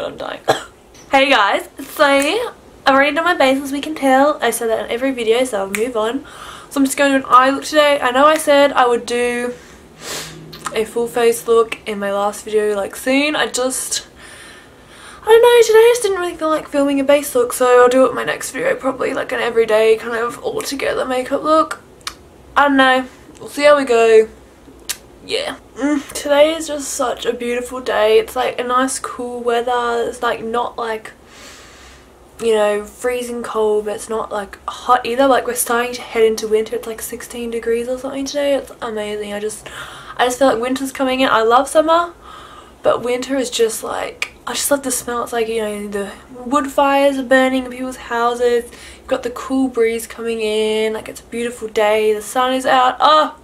god, I'm dying. hey guys, so I've already done my base as we can tell. I said that in every video, so I'll move on. So I'm just going to do an eye look today. I know I said I would do a full face look in my last video like soon. I just I don't know, today I just didn't really feel like filming a base look so I'll do it in my next video probably like an everyday kind of all together makeup look. I don't know, we'll see how we go. Yeah. Mm, today is just such a beautiful day. It's like a nice cool weather. It's like not like you know, freezing cold, but it's not like hot either. Like we're starting to head into winter. It's like 16 degrees or something today. It's amazing. I just, I just feel like winter's coming in. I love summer, but winter is just like, I just love the smell. It's like, you know, the wood fires are burning in people's houses. You've got the cool breeze coming in. Like it's a beautiful day. The sun is out. Oh,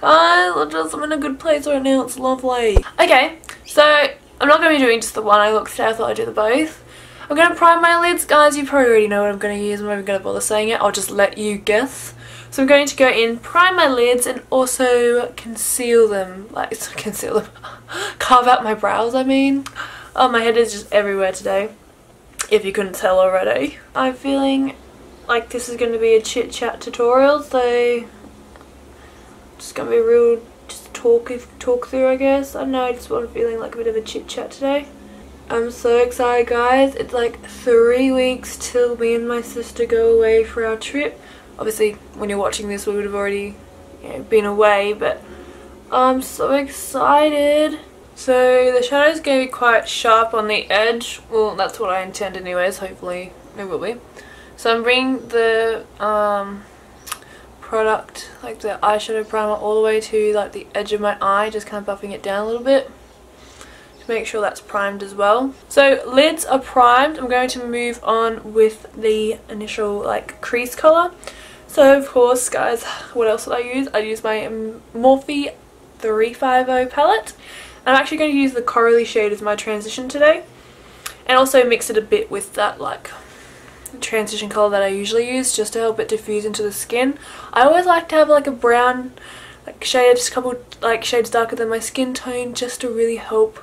guys, I'm just, I'm in a good place right now. It's lovely. Okay, so I'm not going to be doing just the one I look today. I thought I'd do the both. I'm going to prime my lids. Guys, you probably already know what I'm going to use. I'm not even going to bother saying it. I'll just let you guess. So I'm going to go in, prime my lids and also conceal them. Like, conceal them. Carve out my brows, I mean. Oh, my head is just everywhere today. If you couldn't tell already. I'm feeling like this is going to be a chit chat tutorial. So, just to be real just talk, talk through, I guess. I don't know, I just want feeling like a bit of a chit chat today. I'm so excited guys. It's like three weeks till me and my sister go away for our trip. Obviously when you're watching this we would have already you know, been away but I'm so excited. So the shadow is going to be quite sharp on the edge. Well that's what I intend anyways. Hopefully it will be. So I'm bringing the um, product like the eyeshadow primer all the way to like the edge of my eye just kind of buffing it down a little bit to make sure that's primed as well. So lids are primed. I'm going to move on with the initial like crease colour. So of course guys, what else did I use? I used my Morphe 350 palette. I'm actually going to use the corally shade as my transition today. And also mix it a bit with that like transition colour that I usually use just to help it diffuse into the skin. I always like to have like a brown like shade, just a couple like shades darker than my skin tone just to really help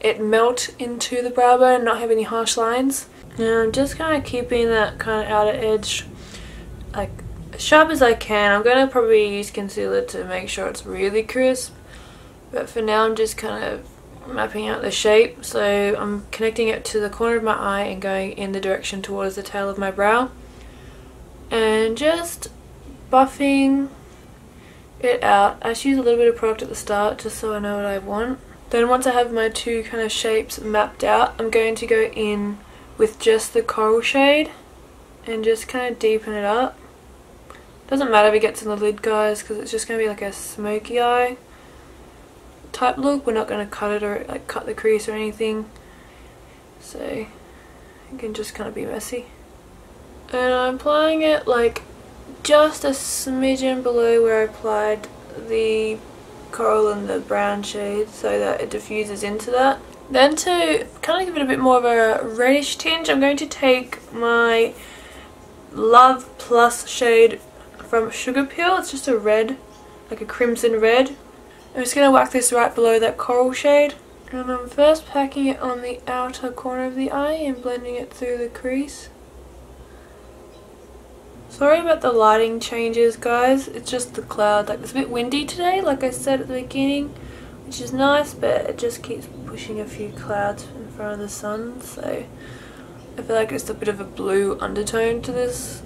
it melt into the brow bone and not have any harsh lines. And I'm just kind of keeping that kind of outer edge like as sharp as I can. I'm going to probably use concealer to make sure it's really crisp. But for now I'm just kind of mapping out the shape. So I'm connecting it to the corner of my eye and going in the direction towards the tail of my brow. And just buffing it out. I just use a little bit of product at the start just so I know what I want. Then once I have my two kind of shapes mapped out, I'm going to go in with just the coral shade and just kind of deepen it up. Doesn't matter if it gets in the lid guys because it's just going to be like a smoky eye type look. We're not going to cut it or like cut the crease or anything. So it can just kind of be messy. And I'm applying it like just a smidgen below where I applied the coral and the brown shade so that it diffuses into that. Then to kind of give it a bit more of a reddish tinge, I'm going to take my Love Plus shade from Sugarpill. It's just a red, like a crimson red. I'm just going to whack this right below that coral shade. And I'm first packing it on the outer corner of the eye and blending it through the crease. Sorry about the lighting changes guys, it's just the cloud. Like it's a bit windy today like I said at the beginning which is nice but it just keeps pushing a few clouds in front of the sun so I feel like it's a bit of a blue undertone to this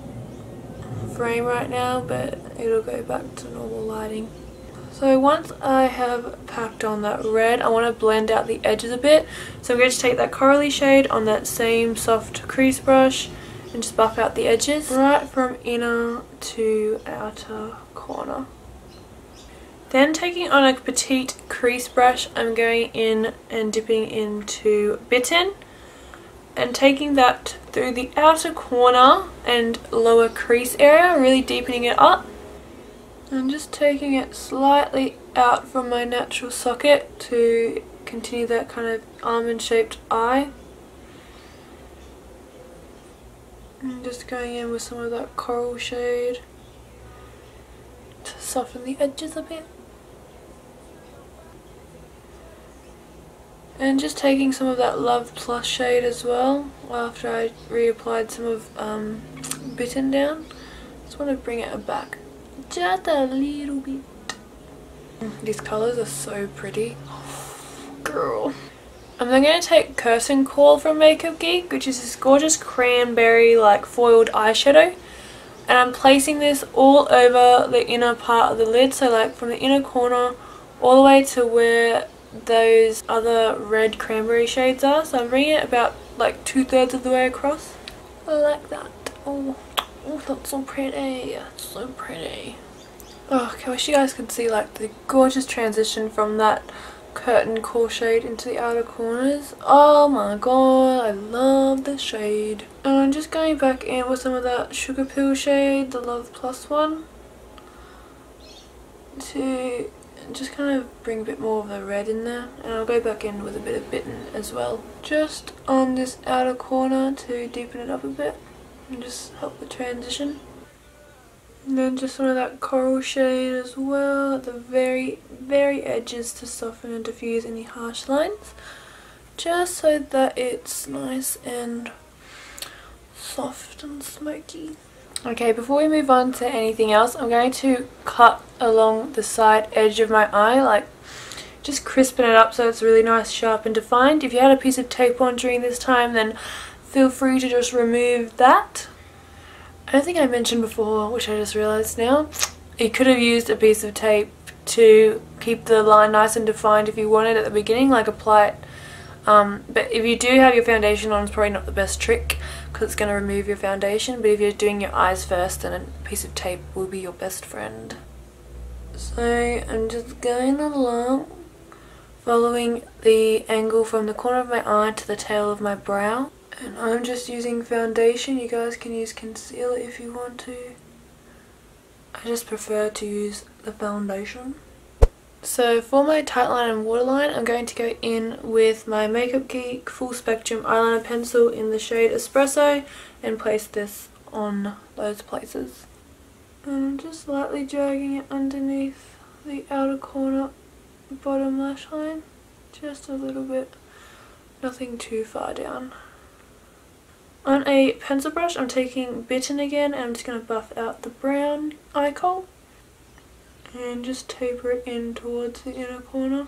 frame right now but it'll go back to normal lighting. So once I have packed on that red, I want to blend out the edges a bit. So I'm going to take that corally shade on that same soft crease brush and just buff out the edges right from inner to outer corner. Then taking on a petite crease brush, I'm going in and dipping into Bitten and taking that through the outer corner and lower crease area, really deepening it up. And just taking it slightly out from my natural socket to continue that kind of almond shaped eye. And just going in with some of that coral shade to soften the edges a bit. And just taking some of that Love Plus shade as well after I reapplied some of um, Bitten down. Just want to bring it back just a little bit. Mm, these colours are so pretty. Girl. I'm then going to take Curtain Call from Makeup Geek, which is this gorgeous cranberry like foiled eyeshadow. And I'm placing this all over the inner part of the lid, so like from the inner corner all the way to where those other red cranberry shades are. So I'm bringing it about like two thirds of the way across. Like that. Oh, oh that's so pretty. So pretty. Oh, I wish you guys could see like the gorgeous transition from that Curtain Call shade into the outer corners. Oh my god, I love this shade. And I'm just going back in with some of that Sugarpill shade, the Love Plus one. To just kind of bring a bit more of the red in there. And I'll go back in with a bit of Bitten as well. Just on this outer corner to deepen it up a bit. And just help the transition. And then just some of that coral shade as well at the very, very edges to soften and diffuse any harsh lines. Just so that it's nice and soft and smoky. Okay, before we move on to anything else, I'm going to cut along the side edge of my eye, like just crisping it up so it's really nice, sharp and defined. If you had a piece of tape on during this time, then feel free to just remove that I don't think I mentioned before, which I just realised now, you could have used a piece of tape to keep the line nice and defined if you wanted at the beginning, like apply it. Um, but if you do have your foundation on, it's probably not the best trick because it's going to remove your foundation. But if you're doing your eyes first, then a piece of tape will be your best friend. So I'm just going along, following the angle from the corner of my eye to the tail of my brow. And I'm just using foundation. You guys can use concealer if you want to. I just prefer to use the foundation. So for my tight line and waterline, I'm going to go in with my Makeup Geek Full Spectrum Eyeliner Pencil in the shade Espresso and place this on those places. And I'm just lightly dragging it underneath the outer corner bottom lash line. Just a little bit, nothing too far down. On a pencil brush, I'm taking Bitten again and I'm just going to buff out the brown eye kohl. And just taper it in towards the inner corner.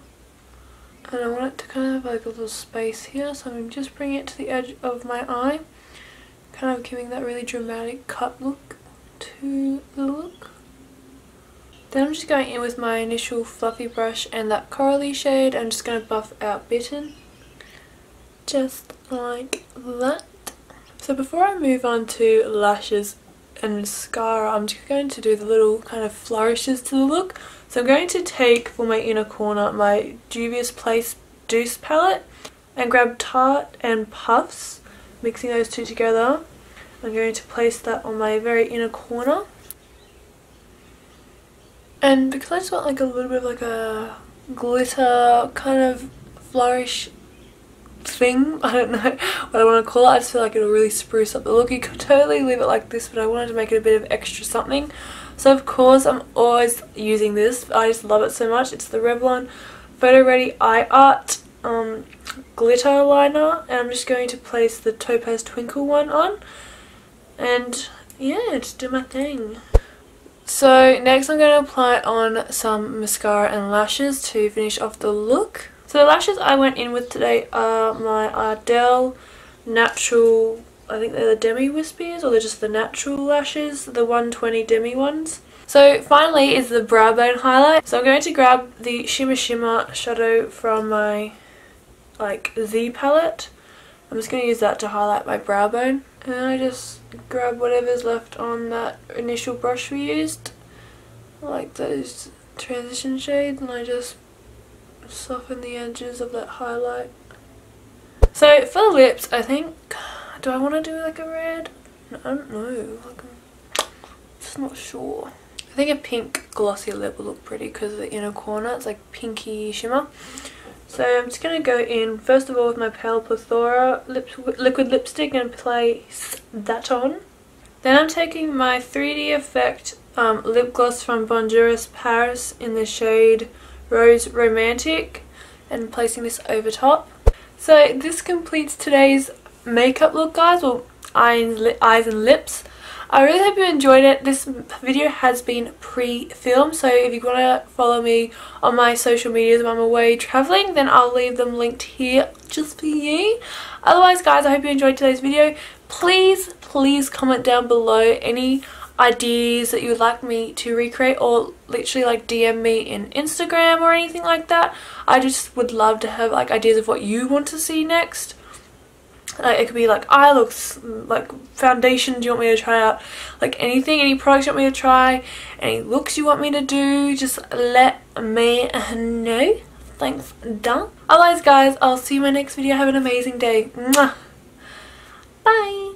And I want it to kind of have like a little space here, so I'm just bringing it to the edge of my eye. Kind of giving that really dramatic cut look to the look. Then I'm just going in with my initial fluffy brush and that corally shade. I'm just going to buff out Bitten. Just like that. So before I move on to lashes and mascara, I'm just going to do the little kind of flourishes to the look. So I'm going to take for my inner corner my Juvia's Place Douce palette and grab Tart and Puffs, mixing those two together. I'm going to place that on my very inner corner. And because I just want like a little bit of like a glitter kind of flourish thing. I don't know what I want to call it. I just feel like it'll really spruce up the look. You could totally leave it like this, but I wanted to make it a bit of extra something. So of course I'm always using this. I just love it so much. It's the Revlon Photo Ready Eye Art um, glitter liner. And I'm just going to place the Topaz Twinkle one on. And yeah, just do my thing. So next I'm going to apply on some mascara and lashes to finish off the look. So the lashes I went in with today are my Ardell Natural, I think they're the Demi Wispies or they're just the natural lashes, the 120 Demi ones. So finally is the brow bone highlight. So I'm going to grab the Shimma Shimma shadow from my like Z palette. I'm just going to use that to highlight my brow bone. And then I just grab whatever's left on that initial brush we used. Like those transition shades and I just soften the edges of that highlight. So for the lips, I think, do I want to do like a red? I don't know, like, I'm just not sure. I think a pink glossy lip will look pretty because the inner corner, it's like pinky shimmer. So I'm just going to go in first of all with my Pale Plethora lip liquid lipstick and place that on. Then I'm taking my 3D Effect um, lip gloss from Bourjois Paris in the shade Rose Romantic and placing this over top. So this completes today's makeup look guys, well eyes, eyes and lips. I really hope you enjoyed it. This video has been pre-filmed so if you want to follow me on my social medias when I'm away travelling then I'll leave them linked here just for you. Otherwise guys I hope you enjoyed today's video. Please please comment down below any ideas that you would like me to recreate or literally like DM me in Instagram or anything like that. I just would love to have like ideas of what you want to see next. Like it could be like eye looks, like foundation do you want me to try out, like anything, any products you want me to try, any looks you want me to do, just let me know. Thanks, done. Otherwise guys, I'll see you in my next video. Have an amazing day. Mwah. Bye.